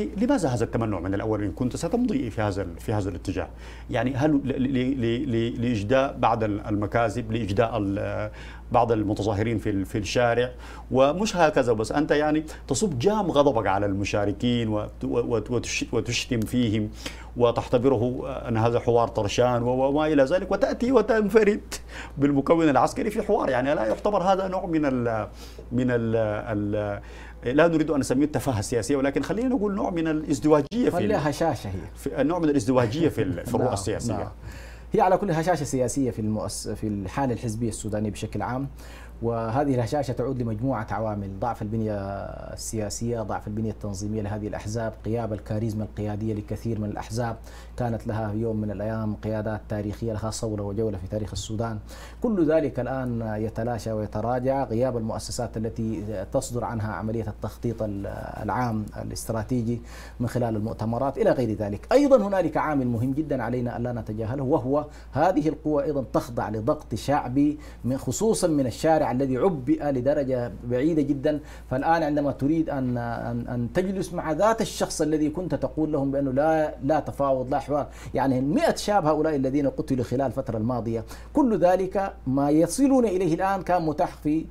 لماذا هذا التمنع من الأول ان كنت ستمضي في هذا في هذا الاتجاه؟ يعني هل لإجداء بعض المكاسب لإجداء بعض المتظاهرين في في الشارع؟ ومش هكذا بس أنت يعني تصب جام غضبك على المشاركين وتشتم فيهم وتعتبره أن هذا حوار طرشان وما إلى ذلك وتأتي وتنفرد بالمكون العسكري في حوار. يعني لا يعتبر هذا نوع من ال من ال لا نريد أن نسميه التفاهة السياسية ولكن خلينا نقول نوع من الازدواجية في هشاشه هي في نوع من الازدواجية في في الرؤى السياسية نعم. هي على كل هشاشة سياسية في المؤس في الحالة الحزبية السودانية بشكل عام وهذه الهشاشة تعود لمجموعة عوامل ضعف البنية السياسية ضعف البنية التنظيمية لهذه الأحزاب غياب الكاريزما القيادية لكثير من الأحزاب كانت لها يوم من الأيام قيادات تاريخية لها صولة وجولة في تاريخ السودان. كل ذلك الآن يتلاشى ويتراجع غياب المؤسسات التي تصدر عنها عملية التخطيط العام الاستراتيجي من خلال المؤتمرات إلى غير ذلك. أيضا هنالك عامل مهم جدا علينا أن لا نتجاهله وهو هذه القوى أيضا تخضع لضغط شعبي من خصوصا من الشارع الذي عبئ لدرجة بعيدة جدا. فالآن عندما تريد أن, أن, أن تجلس مع ذات الشخص الذي كنت تقول لهم بأنه لا لا تفاوض لا حوار. يعني 100 شاب هؤلاء الذين قتلوا خلال الفترة الماضية. كل ذلك ما يصلون إليه الآن كان متاح في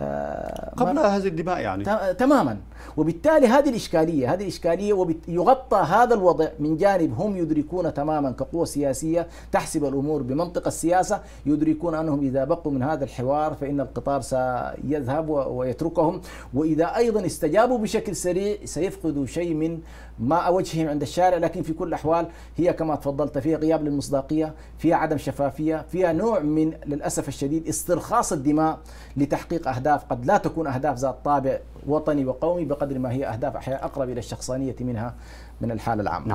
آه، قبل هذه الدماء يعني. تماما. وبالتالي هذه الإشكالية هذه الإشكالية يغطى هذا الوضع من جانب هم يدركون تماما كقوة سياسية تحسب الأمور بمنطق السياسة يدركون أنهم إذا بقوا من هذا الحوار فإن القطار سيذهب ويتركهم. وإذا أيضا استجابوا بشكل سريع سيفقدوا شيء من ما وجههم عند الشارع لكن في كل الأحوال هي كما تفضلت فيها غياب للمصداقية فيها عدم شفافية فيها نوع من للأسف الشديد استرخاص الدماء لتحقيق أهداف قد لا تكون أهداف ذات طابع وطني وقومي. بقدر ما هي أهداف أحيانا أقرب إلى الشخصانية منها من الحالة العامة. نعم.